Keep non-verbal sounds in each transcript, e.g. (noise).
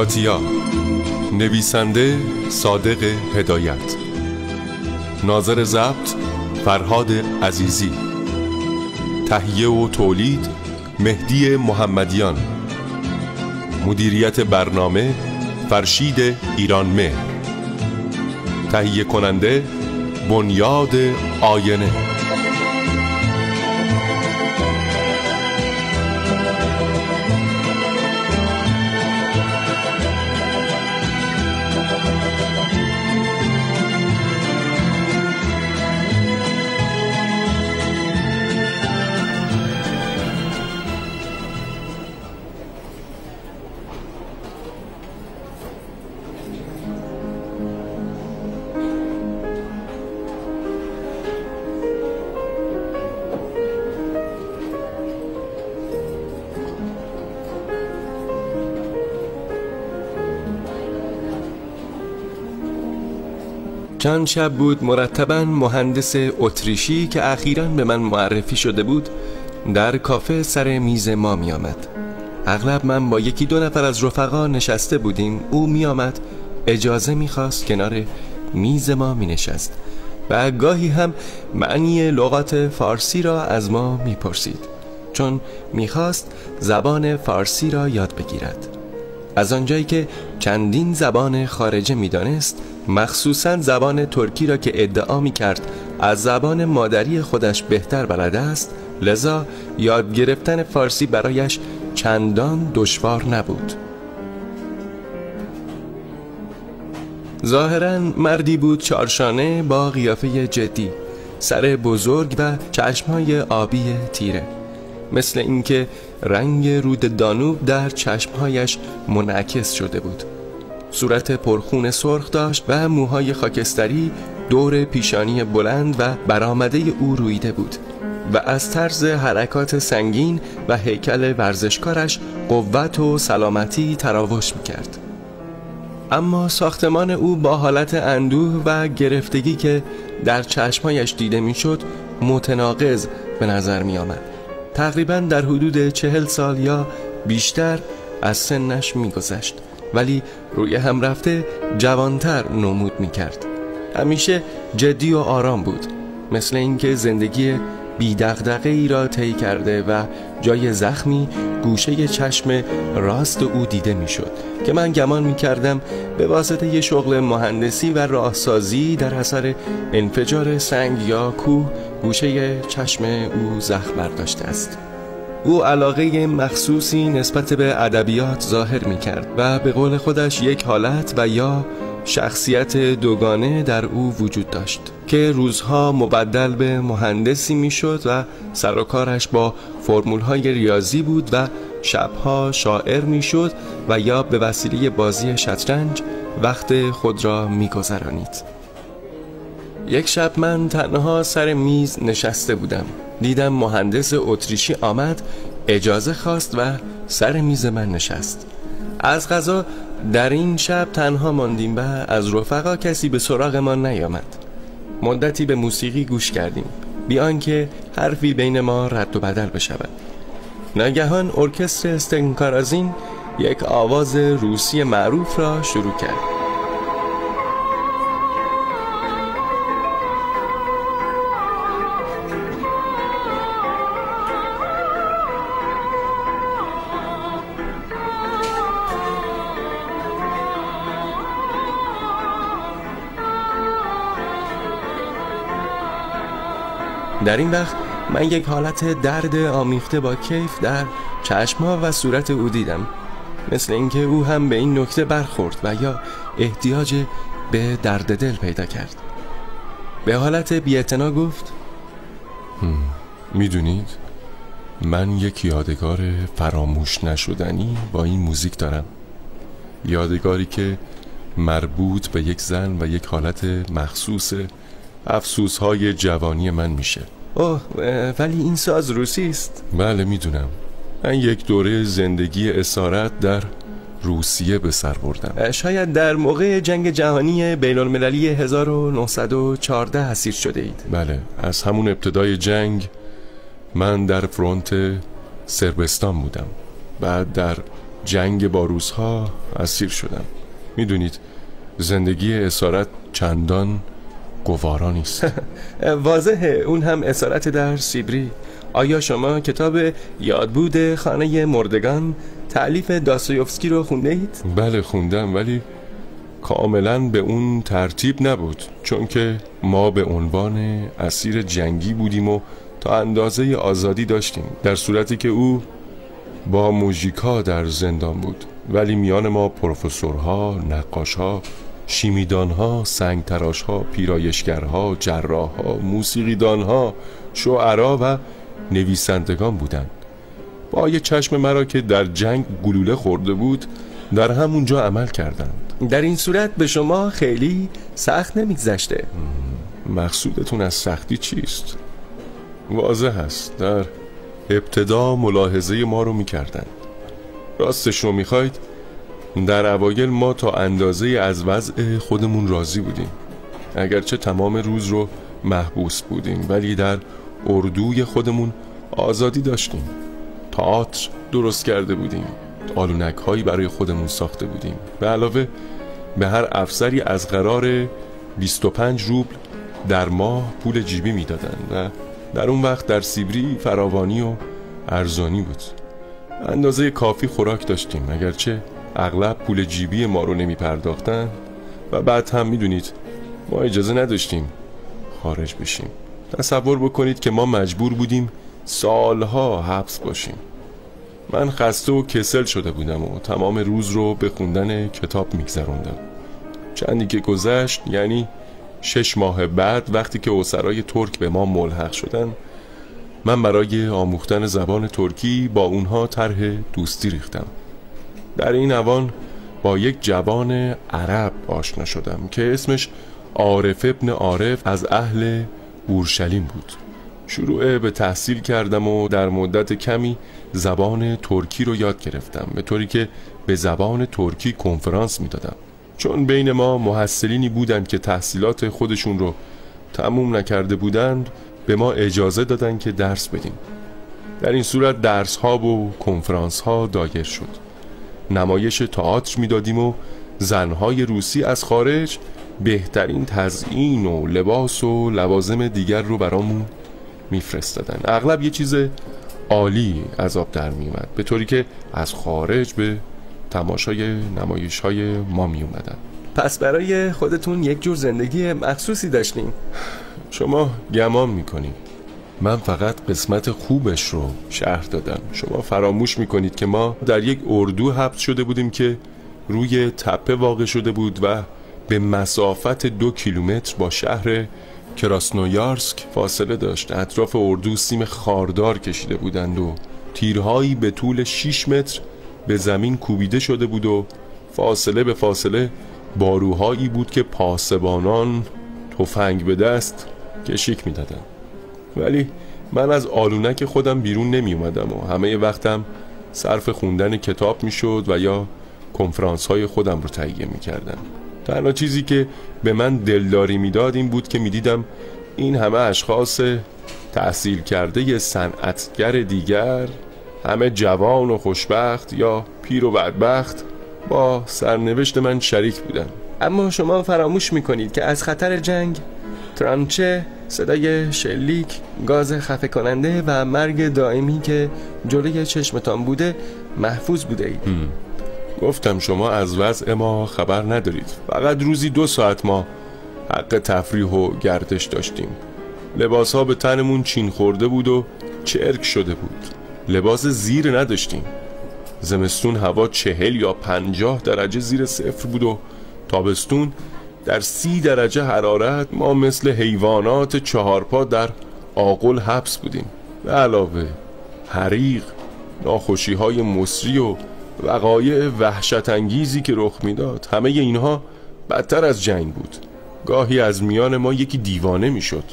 کاتیا نویسنده صادق هدایت. ناظر ضبط فرهاد عزیزی. تهیه و تولید مهدی محمدیان. مدیریت برنامه فرشید ایران مهر تهیه کننده بنیاد آینه. چند شب بود مرتبا مهندس اتریشی که اخیرا به من معرفی شده بود در کافه سر میز ما می آمد اغلب من با یکی دو نفر از رفقا نشسته بودیم. او می آمد اجازه می خواست کنار میز ما می نشست و گاهی هم معنی لغات فارسی را از ما می پرسید چون می‌خواست زبان فارسی را یاد بگیرد. از آنجایی که چندین زبان خارجه می‌دانست مخصوصا زبان ترکی را که ادعا می کرد از زبان مادری خودش بهتر بلد است لذا یاد گرفتن فارسی برایش چندان دشوار نبود. ظاهرا مردی بود چارشانه با قیافه جدی سر بزرگ و چشمهای آبی تیره. مثل اینکه رنگ رود دانوب در چشمهایش منعکس شده بود. صورت پرخون سرخ داشت و موهای خاکستری دور پیشانی بلند و برآمده او رویده بود و از طرز حرکات سنگین و هیکل ورزشکارش قوت و سلامتی تراوش می‌کرد. اما ساختمان او با حالت اندوه و گرفتگی که در چشمایش دیده می‌شد متناقض به نظر می آمد تقریبا در حدود چهل سال یا بیشتر از سنش میگذشت. ولی روی هم رفته جوانتر نمود می کرد همیشه جدی و آرام بود مثل اینکه زندگی بیدغدغه ای را طی کرده و جای زخمی گوشه چشم راست او دیده می‌شد. که من گمان می کردم به واسطه یه شغل مهندسی و راهسازی در اثر انفجار سنگ یا کوه گوشه چشم او زخم برداشته است. او علاقه مخصوصی نسبت به ادبیات ظاهر می کرد و به قول خودش یک حالت و یا شخصیت دوگانه در او وجود داشت که روزها مبدل به مهندسی می‌شد و سر و کارش با فرمول های ریاضی بود و شبها شاعر می‌شد و یا به وسیله بازی شطرنج وقت خود را میگذرانید. یک شب من تنها سر میز نشسته بودم. دیدم مهندس اتریشی آمد اجازه خواست و سر میز من نشست. از غذا در این شب تنها ماندیم و از رفقا کسی به سراغ ما نیامد. مدتی به موسیقی گوش کردیم بیان که حرفی بین ما رد و بدل بشود. ناگهان ارکستر استنکارازین یک آواز روسی معروف را شروع کرد. در این وقت من یک حالت درد آمیخته با کیف در چشما و صورت او دیدم. مثل اینکه او هم به این نکته برخورد و یا احتیاج به درد دل پیدا کرد. به حالت بیعتنا گفت می‌دونید من یک یادگار فراموش نشدنی با این موزیک دارم. یادگاری که مربوط به یک زن و یک حالت مخصوص افسوس های جوانی من میشه. اوه ولی این ساز روسی است. بله می‌دونم. من یک دوره زندگی اسارت در روسیه به سر بردم. شاید در موقع جنگ جهانی بین المللی 1914 اسیر شده اید. بله از همون ابتدای جنگ من در فرونت سربستان بودم. بعد در جنگ با روزها اسیر شدم. می‌دونید زندگی اسارت چندان گوارا نیست. (laughs) واضحه اون هم اسارت در سیبری. آیا شما کتاب یادبود خانه مردگان تعلیف داستایوفسکی رو خونده اید؟ بله خوندم ولی کاملا به اون ترتیب نبود چون که ما به عنوان اسیر جنگی بودیم و تا اندازه آزادی داشتیم در صورتی که او با موژیکا در زندان بود. ولی میان ما پروفسورها، نقاشها، شیمیدانها، سنگتراشها، پیرایشگرها، جراحها، موسیقیدانها، شعرا و نویسندگان بودند. با یه چشم مرا که در جنگ گلوله خورده بود در همونجا عمل کردند. در این صورت به شما خیلی سخت نمیگذشته. مقصودتون از سختی چیست؟ واضح است. در ابتدا ملاحظه ما رو می‌کردند. راستش رو می‌خواید؟ در اوایل ما تا اندازه از وضع خودمون راضی بودیم. اگرچه تمام روز رو محبوس بودیم ولی در اردوی خودمون آزادی داشتیم. تئاتر درست کرده بودیم. آلونک هایی برای خودمون ساخته بودیم. به علاوه به هر افسری از قرار 25 روبل در ماه پول جیبی می‌دادند و در اون وقت در سیبری فراوانی و ارزانی بود. اندازه کافی خوراک داشتیم. اگرچه اغلب پول جیبی ما رو نمی پرداختن و بعد هم می‌دونید ما اجازه نداشتیم خارج بشیم. تصور بکنید که ما مجبور بودیم سالها حبس باشیم. من خسته و کسل شده بودم و تمام روز رو به خوندن کتاب میگذروندم. چندی که گذشت یعنی شش ماه بعد وقتی که اسرای ترک به ما ملحق شدن من برای آموختن زبان ترکی با اونها طرح دوستی ریختم. در این اوان با یک جوان عرب آشنا شدم که اسمش عارف ابن عارف از اهل اورشلیم بود. شروع به تحصیل کردم و در مدت کمی زبان ترکی رو یاد گرفتم به طوری که به زبان ترکی کنفرانس می‌دادم. چون بین ما محصلینی بودند که تحصیلات خودشون رو تموم نکرده بودند به ما اجازه دادند که درس بدیم. در این صورت درس ها و کنفرانس ها دایر شد. نمایش تئاتر می‌دادیم و زنهای روسی از خارج بهترین تزیین و لباس و لوازم دیگر رو برامون میفرستادن. اغلب یه چیز عالی عذاب در میومد به طوری که از خارج به تماشای نمایش های ما می اومدن پس برای خودتون یک جور زندگی مخصوصی داشتیم شما گمان می‌کنید من فقط قسمت خوبش رو شهر دادم. شما فراموش می‌کنید که ما در یک اردو حبس شده بودیم که روی تپه واقع شده بود و به مسافت دو کیلومتر با شهر کراسنویارسک فاصله داشت. اطراف اردو سیم خاردار کشیده بودند و تیرهایی به طول 6 متر به زمین کوبیده شده بود و فاصله به فاصله باروهایی بود که پاسبانان تفنگ به دست کشیک می‌دادن ولی من از آلونک خودم بیرون نمی اومدم و همه وقتم صرف خوندن کتاب می شد و یا کنفرانس های خودم رو تهیه می کردم تنها چیزی که به من دلداری می‌داد این بود که می‌دیدم این همه اشخاص تحصیل کرده صنعتگر دیگر همه جوان و خوشبخت یا پیر و بدبخت با سرنوشت من شریک بودن. اما شما فراموش می‌کنید که از خطر جنگ ترانچه صدای شلیک گاز خفه کننده و مرگ دائمی که جلوی چشمتان بوده محفوظ بوده اید. گفتم شما از وضع ما خبر ندارید. فقط روزی دو ساعت ما حق تفریح و گردش داشتیم. لباس ها به تنمون چین خورده بود و چرک شده بود. لباس زیر نداشتیم. زمستون هوا چهل یا پنجاه درجه زیر صفر بود و تابستون در سی درجه حرارت ما مثل حیوانات چهارپا در آقل حبس بودیم. به علاوه حریق ناخوشی های مصری و وقایع وحشت انگیزی که رخ می‌داد. همه اینها بدتر از جنگ بود. گاهی از میان ما یکی دیوانه می‌شد.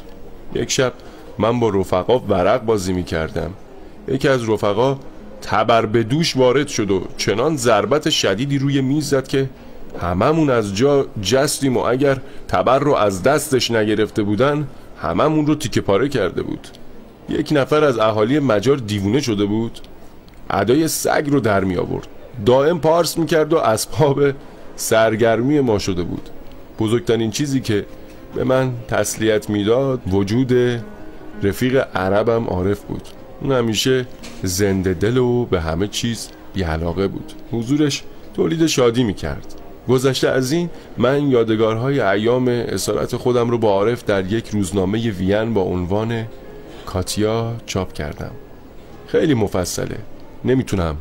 یک شب من با رفقا ورق بازی می کردم یکی از رفقا تبر به دوش وارد شد و چنان ضربت شدیدی روی میز زد که هممون از جا جستیم و اگر تبر رو از دستش نگرفته بودن هممون رو تیکه پاره کرده بود. یک نفر از اهالی مجار دیوونه شده بود. ادای سگ رو در می آورد. دائم پارس می‌کرد و اسباب سرگرمی ما شده بود. بزرگترین چیزی که به من تسلیت می‌داد وجود رفیق عربم عارف بود. اون همیشه زنده دل و به همه چیز بیعلاقه بود. حضورش تولید شادی می‌کرد گذشته از این من یادگارهای ایام اسارت خودم رو با عارف در یک روزنامه وین با عنوان کاتیا چاپ کردم. خیلی مفصله. نمی‌تونم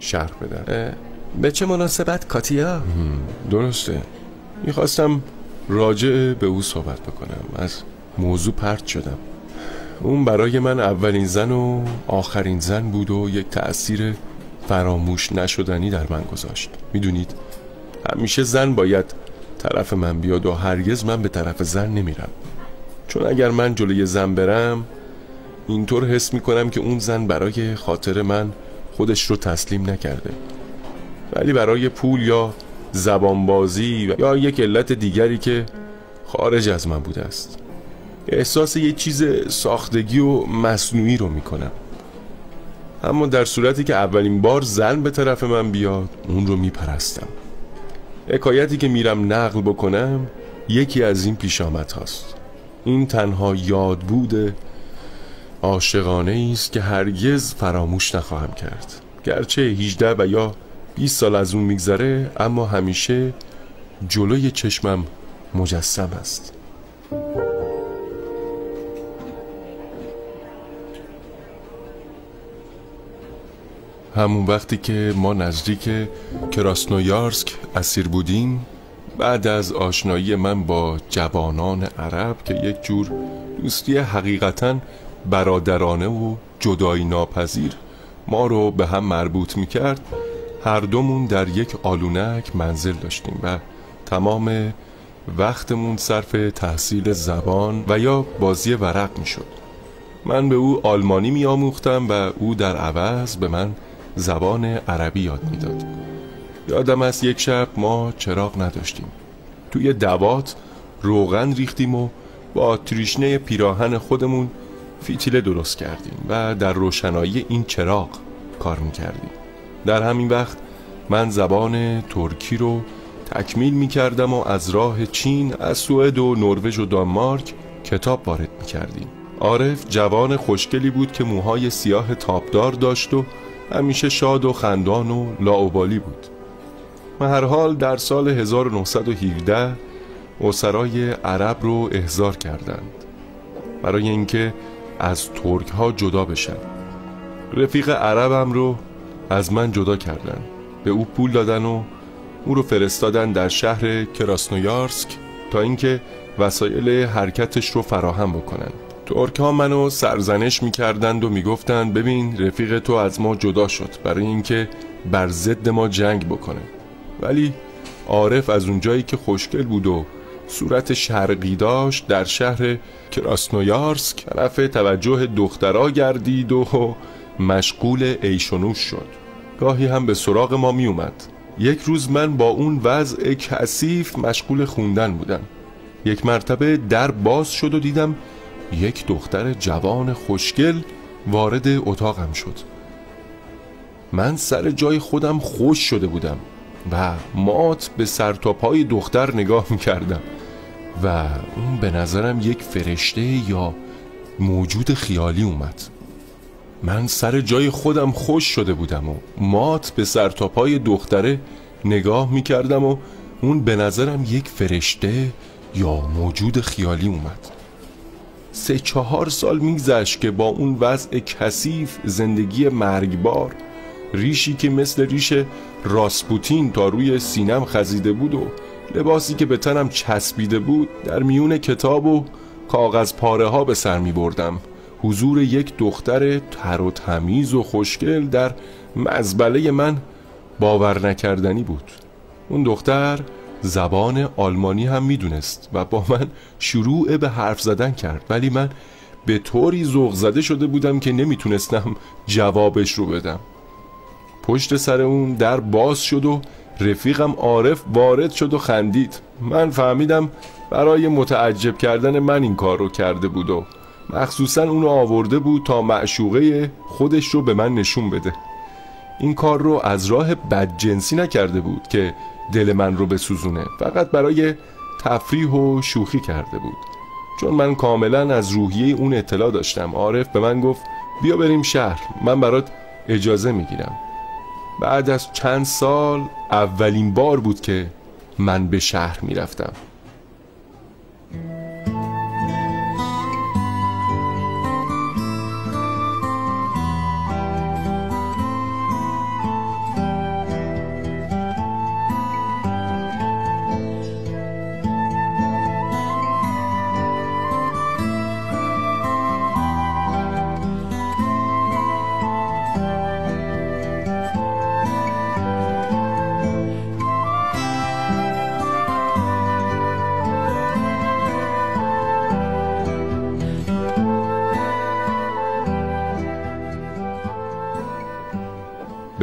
شرح بدم. به چه مناسبت کاتیا؟ درسته. می‌خواستم راجع به او صحبت بکنم. از موضوع پرت شدم. اون برای من اولین زن و آخرین زن بود و یک تأثیر فراموش نشدنی در من گذاشت. می‌دونید؟ همیشه زن باید طرف من بیاد و هرگز من به طرف زن نمیرم. چون اگر من جلوی زن برم اینطور حس می‌کنم که اون زن برای خاطر من خودش رو تسلیم نکرده. ولی برای پول یا زبانبازی یا یک علت دیگری که خارج از من بوده است. احساس یه چیز ساختگی و مصنوعی رو می‌کنم. اما در صورتی که اولین بار زن به طرف من بیاد اون رو میپرستم. حکایتی که میرم نقل بکنم یکی از این پیش آمد هاست. این تنها یاد بوده عاشقانه است که هرگز فراموش نخواهم کرد. گرچه 18 و یا 20 سال از اون میگذره اما همیشه جلوی چشمم مجسم است. همون وقتی که ما نزدیک کراسنویارسک اسیر بودیم بعد از آشنایی من با جوانان عرب که یک جور دوستی حقیقتا برادرانه و جدایی ناپذیر ما رو به هم مربوط می‌کرد هر دومون در یک آلونک منزل داشتیم و تمام وقتمون صرف تحصیل زبان و یا بازی ورق می‌شد. من به او آلمانی می آموختم و او در عوض به من زبان عربی یاد می‌داد. یادم است یک شب ما چراغ نداشتیم. توی دوات روغن ریختیم و با تریشنه پیراهن خودمون فیتیله درست کردیم و در روشنایی این چراغ کار می‌کردیم. در همین وقت من زبان ترکی رو تکمیل می‌کردم و از راه چین از سوئد و نروژ و دانمارک کتاب وارد می‌کردیم. عارف جوان خوشگلی بود که موهای سیاه تابدار داشت و همیشه شاد و خندان و لاوبالی بود. و هر حال در سال 1917 اسرای عرب رو احضار کردند. برای اینکه از ترک ها جدا بشن. رفیق عربم رو از من جدا کردن. به او پول دادن و او رو فرستادن در شهر کراسنویارسک تا اینکه وسایل حرکتش رو فراهم بکنن ترک ها منو سرزنش می‌کردند و می‌گفتند ببین رفیق تو از ما جدا شد برای اینکه بر ضد ما جنگ بکنه. ولی عارف از اونجایی که خوشگل بود و صورت شرقی داشت در شهر کراسنویارسک طرف توجه دخترا گردید و مشغول ایشونوش شد. گاهی هم به سراغ ما می اومد یک روز من با اون وضع کثیف مشغول خوندن بودم. یک مرتبه در باز شد و دیدم یک دختر جوان خوشگل وارد اتاقم شد. من سر جای خودم خوش شده بودم و مات به سر تا پای دختر نگاه می (laughs) کردم و اون به نظرم یک فرشته یا موجود خیالی اومد. من سر جای خودم خوش شده بودم و مات به سر تا پای دختره نگاه می کردم و اون به نظرم یک فرشته یا موجود خیالی اومد. سه چهار سال میگذشت که با اون وضع کثیف زندگی مرگبار ریشی که مثل ریش راسپوتین تا روی سینم خزیده بود و لباسی که به تنم چسبیده بود در میون کتاب و کاغذ پاره ها به سر می بردم حضور یک دختر تر و تمیز و خوشگل در مزبله من باور نکردنی بود. اون دختر زبان آلمانی هم می‌دونست و با من شروع به حرف زدن کرد. ولی من به طوری ذوق زده شده بودم که نمی‌تونستم جوابش رو بدم. پشت سر اون در باز شد و رفیقم عارف وارد شد و خندید. من فهمیدم برای متعجب کردن من این کار رو کرده بود و مخصوصا اونو آورده بود تا معشوقه خودش رو به من نشون بده. این کار رو از راه بدجنسی نکرده بود که دل من رو بسوزونه. فقط برای تفریح و شوخی کرده بود. چون من کاملا از روحیه اون اطلاع داشتم. عارف به من گفت بیا بریم شهر. من برات اجازه می‌گیرم. بعد از چند سال اولین بار بود که من به شهر می‌رفتم.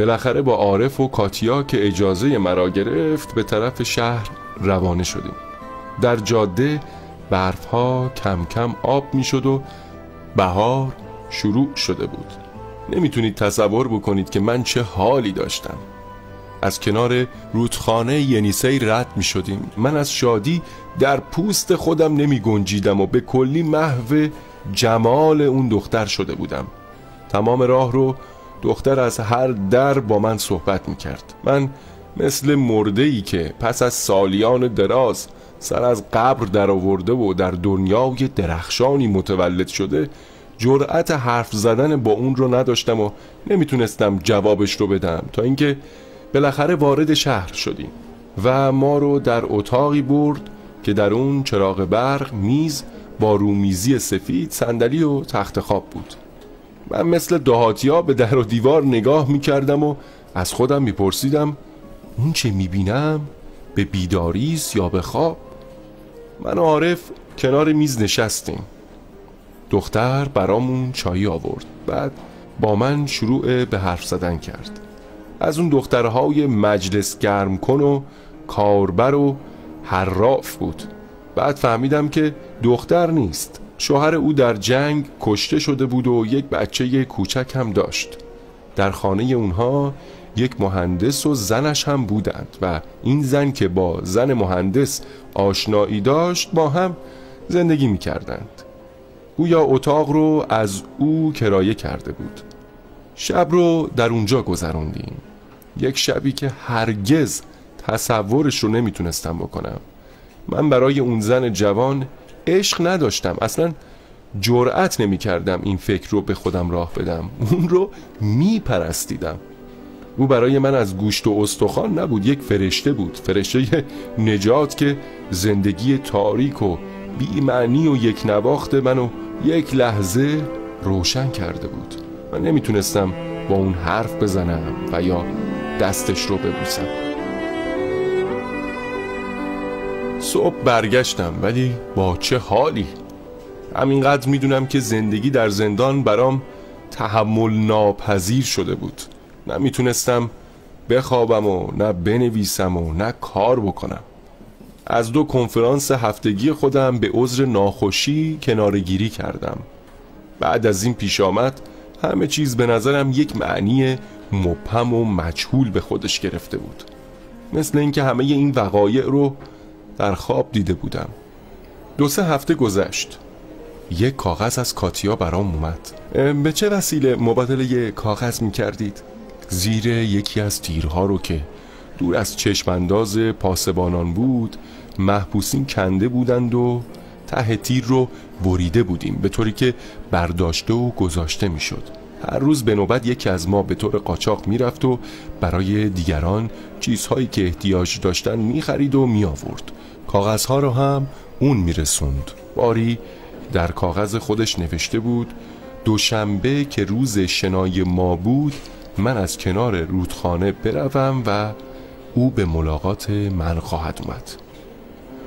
بالاخره با عارف و کاتیا که اجازه مرا گرفت به طرف شهر روانه شدیم. در جاده برف ها کم کم آب می شد و بهار شروع شده بود. نمی‌تونید تصور بکنید که من چه حالی داشتم. از کنار رودخانه ینیسی رد می شدیم من از شادی در پوست خودم نمی گنجیدم و به کلی محو جمال اون دختر شده بودم. تمام راه رو دختر از هر در با من صحبت می کرد من مثل مرده ای که پس از سالیان دراز سر از قبر در آورده و در دنیای درخشانی متولد شده جرأت حرف زدن با اون رو نداشتم و نمی‌تونستم جوابش رو بدم تا اینکه بالاخره وارد شهر شدیم و ما رو در اتاقی برد که در اون چراغ برق میز با رومیزی سفید صندلی و تخت خواب بود. من مثل دهاتیا به در و دیوار نگاه می کردم و از خودم می پرسیدم اون چه می بینم به بیداریست یا به خواب؟ من و عارف کنار میز نشستیم. دختر برامون چایی آورد. بعد با من شروع به حرف زدن کرد. از اون دخترهای مجلس گرم کن و کاربر و حراف بود. بعد فهمیدم که دختر نیست. شوهر او در جنگ کشته شده بود و یک بچه کوچک هم داشت. در خانه اونها یک مهندس و زنش هم بودند و این زن که با زن مهندس آشنایی داشت با هم زندگی می کردند گویا اتاق رو از او کرایه کرده بود. شب رو در اونجا گذروندیم. یک شبی که هرگز تصورش رو نمی‌تونستم بکنم. من برای اون زن جوان عشق نداشتم. اصلا جرأت نمی کردم این فکر رو به خودم راه بدم. اون رو می پرستیدم او برای من از گوشت و استخوان نبود یک فرشته بود. فرشته نجات که زندگی تاریک و بی معنی و یک نواخت منو یک لحظه روشن کرده بود. من نمی‌تونستم با اون حرف بزنم و یا دستش رو ببوسم. صبح برگشتم ولی با چه حالی؟ همینقدر می‌دونم که زندگی در زندان برام تحمل ناپذیر شده بود. نمی‌تونستم بخوابم و نه بنویسم و نه کار بکنم. از دو کنفرانس هفتگی خودم به عذر ناخوشی کنارگیری کردم. بعد از این پیش آمد همه چیز به نظرم یک معنی مبهم و مجهول به خودش گرفته بود. مثل اینکه همه این وقایع رو در خواب دیده بودم دو سه هفته گذشت یک کاغذ از کاتیا برام اومد به چه وسیله مبادله کاغذ می کردید؟ زیر یکی از تیرها رو که دور از چشمانداز پاسبانان بود محبوسین کنده بودند و ته تیر رو بریده بودیم به طوری که برداشته و گذاشته می‌شد. هر روز به نوبت یکی از ما به طور قاچاق می‌رفت و برای دیگران چیزهایی که احتیاج داشتن می‌خرید و میآورد کاغذها رو هم اون میرسوند. باری در کاغذ خودش نوشته بود دوشنبه که روز شنای ما بود من از کنار رودخانه بروم و او به ملاقات من خواهد اومد.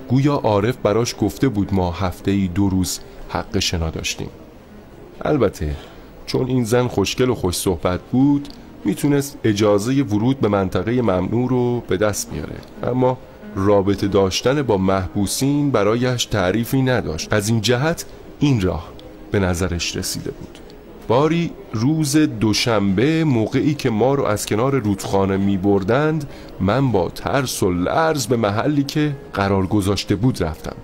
گویا عارف براش گفته بود ما هفته ای دو روز حق شنا داشتیم. البته چون این زن خوشگل و خوش صحبت بود می‌تونست اجازه ورود به منطقه ممنوع رو به دست بیاره. اما رابطه داشتن با محبوسین برایش تعریفی نداشت. از این جهت این راه به نظرش رسیده بود. باری روز دوشنبه موقعی که ما رو از کنار رودخانه می بردند من با ترس و لرز به محلی که قرار گذاشته بود رفتم.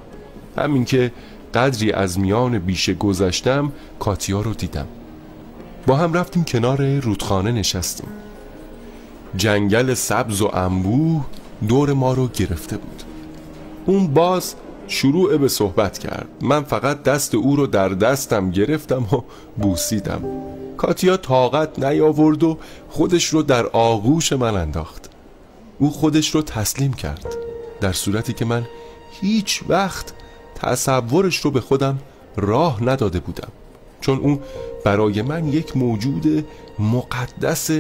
همین که قدری از میان بیشه گذشتم کاتیا رو دیدم. با هم رفتیم کنار رودخانه نشستیم. جنگل سبز و انبوه دور ما رو گرفته بود. اون باز شروع به صحبت کرد. من فقط دست او رو در دستم گرفتم و بوسیدم. کاتیا طاقت نیاورد و خودش رو در آغوش من انداخت. او خودش رو تسلیم کرد. در صورتی که من هیچ وقت تصورش رو به خودم راه نداده بودم. چون او برای من یک موجود مقدس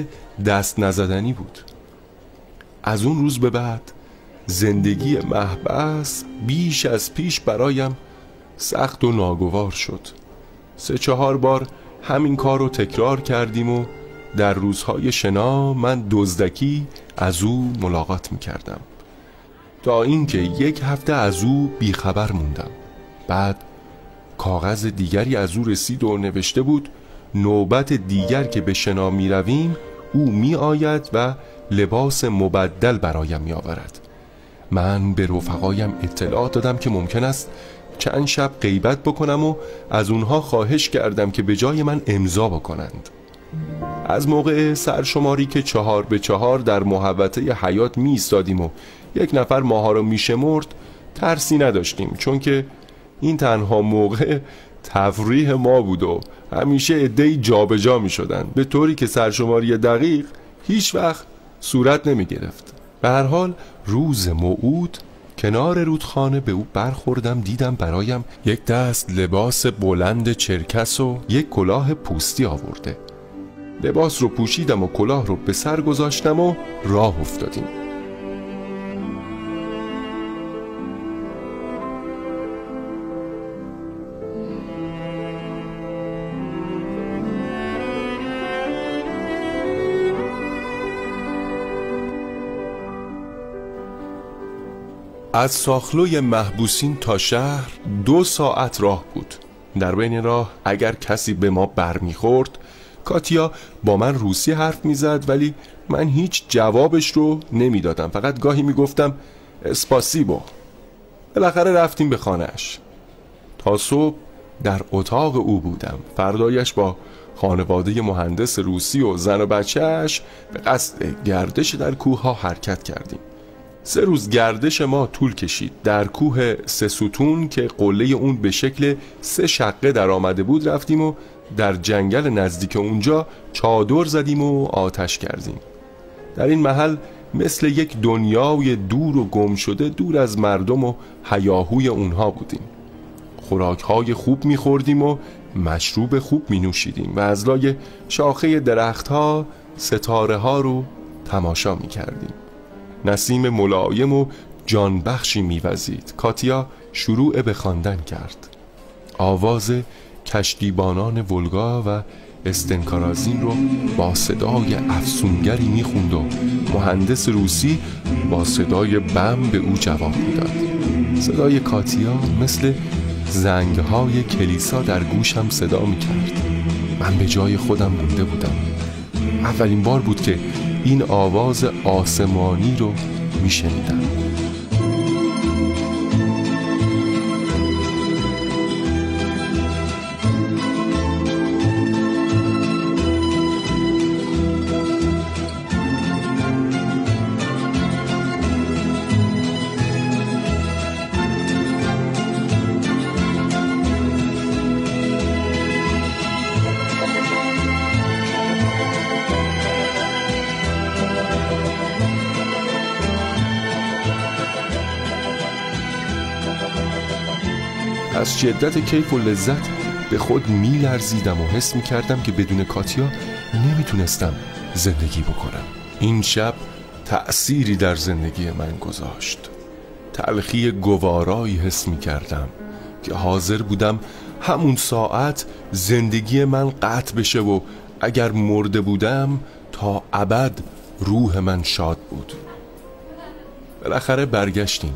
دست نزدنی بود. از اون روز به بعد زندگی محبس بیش از پیش برایم سخت و ناگوار شد. سه چهار بار همین کار رو تکرار کردیم و در روزهای شنا من دزدکی از او ملاقات می کردم تا اینکه یک هفته از او بیخبر موندم. بعد کاغذ دیگری از او رسید و نوشته بود نوبت دیگر که به شنا می رویم او می آید و لباس مبدل برایم می آورد من به رفقایم اطلاع دادم که ممکن است چند شب غیبت بکنم و از اونها خواهش کردم که به جای من امضا بکنند. از موقع سرشماری که چهار به چهار در محوطه حیات می ایستادیم و یک نفر ماها رو می شمرد ترسی نداشتیم چون که این تنها موقع تفریح ما بود و همیشه ادهی جابجا می شدن به طوری که سرشماری دقیق هیچ وقت صورت نمی گرفت به هر حال روز موعود کنار رودخانه به او برخوردم دیدم برایم یک دست لباس بلند چرکس و یک کلاه پوستی آورده. لباس رو پوشیدم و کلاه رو به سر گذاشتم و راه افتادیم. از ساخلوی محبوسین تا شهر دو ساعت راه بود. در بین راه اگر کسی به ما برمیخورد کاتیا با من روسی حرف می‌زد ولی من هیچ جوابش رو نمی‌دادم. فقط گاهی می‌گفتم اسپاسیبو بالاخره رفتیم به خانهش تا صبح در اتاق او بودم. فردایش با خانواده مهندس روسی و زن و بچهش به قصد گردش در کوه ها حرکت کردیم. سه روز گردش ما طول کشید. در کوه سه ستون که قله اون به شکل سه شقه در آمده بود رفتیم و در جنگل نزدیک اونجا چادر زدیم و آتش کردیم. در این محل مثل یک دنیای دور و گم شده دور از مردم و حیاهوی اونها بودیم. خوراک های خوب میخوردیم و مشروب خوب می نوشیدیم و از لای شاخه درختها ستاره ها رو تماشا می کردیم نسیم ملایم و جانبخشی میوزید. کاتیا شروع به خواندن کرد. آواز کشتیبانان ولگا و استنکارازین رو با صدای افسونگری می‌خوند و مهندس روسی با صدای بم به او جواب می‌داد. صدای کاتیا مثل زنگهای کلیسا در گوشم صدا می‌کرد. من به جای خودم مونده بودم. اولین بار بود که این آواز آسمانی رو میشنیدم. از شدت کیف و لذت به خود میلرزیدم و حس می‌کردم که بدون کاتیا نمی‌تونستم زندگی بکنم. این شب تأثیری در زندگی من گذاشت. تلخی گوارایی حس می‌کردم که حاضر بودم همون ساعت زندگی من قطع بشه و اگر مرده بودم تا ابد روح من شاد بود. بالاخره برگشتیم.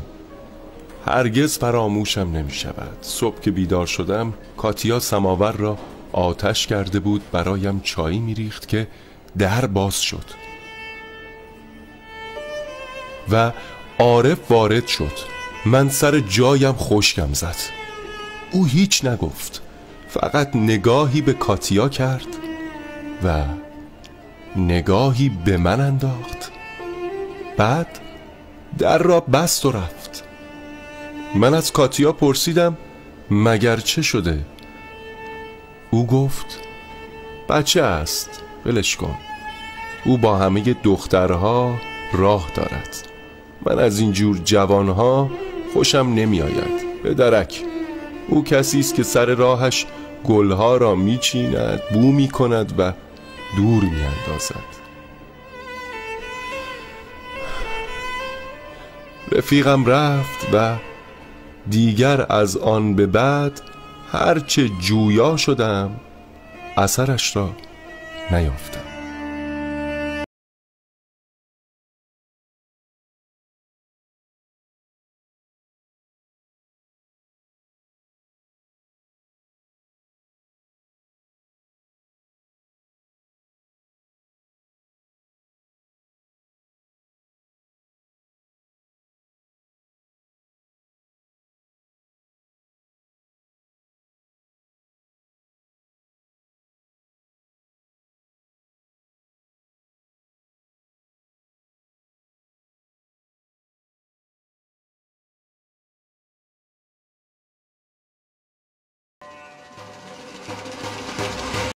هرگز فراموشم نمی شود صبح که بیدار شدم کاتیا سماور را آتش کرده بود برایم چایی میریخت که در باز شد. و عارف وارد شد. من سر جایم خشکم زد. او هیچ نگفت. فقط نگاهی به کاتیا کرد و نگاهی به من انداخت. بعد در را بست و رفت. من از کاتیا پرسیدم مگر چه شده؟ او گفت بچه است ولش کن. او با همه دخترها راه دارد. من از اینجور جوانها خوشم نمی آید به درک او کسی است که سر راهش گلها را میچیند بو می کند و دور می اندازد رفیقم رفت و دیگر از آن به بعد هرچه جویا شدم اثرش را نیافتم.